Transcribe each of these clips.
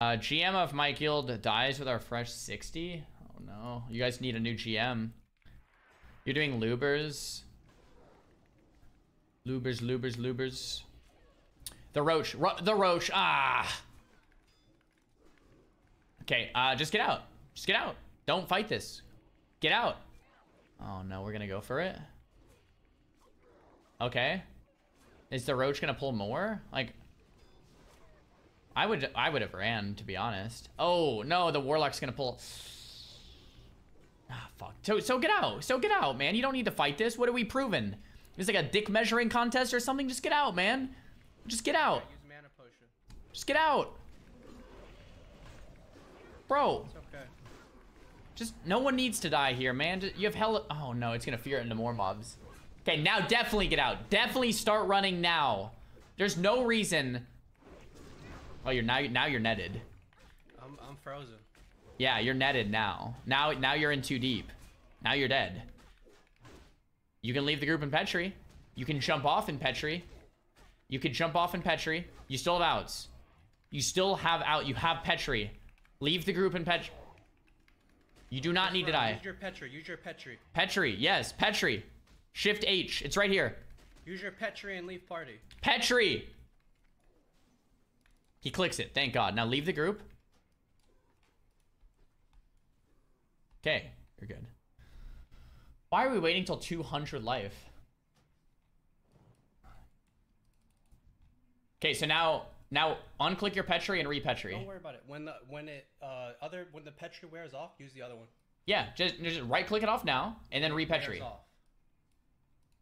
Uh, GM of my guild dies with our fresh 60. Oh no. You guys need a new GM. You're doing lubers. Lubers, lubers, lubers. The roach. Ro the roach. Ah. Okay, uh, just get out. Just get out. Don't fight this. Get out. Oh no, we're gonna go for it. Okay. Is the roach gonna pull more? Like, I would I would have ran to be honest. Oh no, the warlock's gonna pull. Ah fuck. So so get out. So get out, man. You don't need to fight this. What are we proving? It's like a dick measuring contest or something. Just get out, man. Just get out. Use mana potion. Just get out. Bro, It's okay. just no one needs to die here, man. Just- You have hell. Oh no, it's gonna fear it into more mobs. Okay, now definitely get out. Definitely start running now. There's no reason. Oh, you're now now you're netted. I'm I'm frozen. Yeah, you're netted now. Now now you're in too deep. Now you're dead. You can leave the group in Petri. You can jump off in Petri. You can jump off in Petri. You still have outs. You still have out. You have Petri. Leave the group in Petri. You do not need to die. Use your Petri. Use your Petri. Petri, yes, Petri. Shift H. It's right here. Use your Petri and leave party. Petri. He clicks it. Thank God. Now leave the group. Okay, you're good. Why are we waiting till 200 life? Okay, so now now unclick your Petri and re-Petri. Don't worry about it. When the when it uh other when the Petri wears off, use the other one. Yeah, just, just right click it off now and then re-Petri.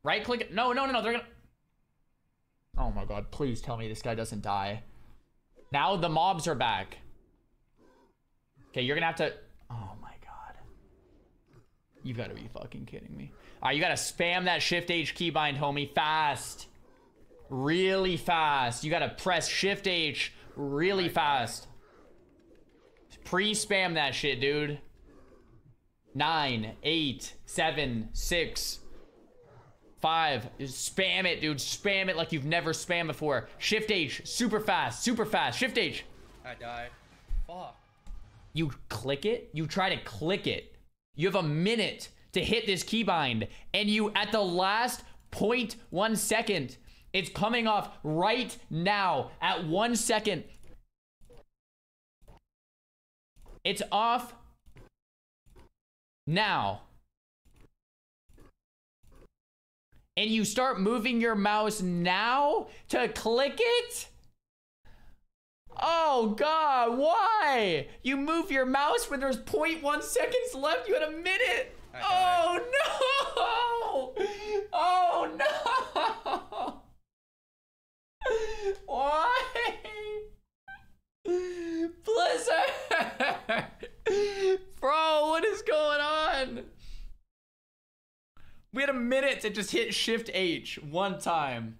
Right click it. No, no, no, no. They're gonna. Oh my god! Please tell me this guy doesn't die. Now the mobs are back. Okay, you're gonna have to. Oh my god! You've gotta be fucking kidding me. All right, you gotta spam that Shift H keybind, homie, fast, really fast. You gotta press Shift H really oh fast. Pre-spam that shit, dude. Nine, eight, seven, six, Five. Spam it, dude. Spam it like you've never spammed before. Shift H. Super fast. Super fast. Shift H. I died. Fuck. You click it. You try to click it. You have a minute to hit this keybind. And you, at the last 0.1 second, it's coming off right now at one second. It's off now. And you start moving your mouse now to click it? Oh god, why? You move your mouse when there's 0.1 seconds left. You had a minute. Oh no! Oh no! Why? Blizzard! Bro, what is going on? We had a minute to just hit Shift H one time.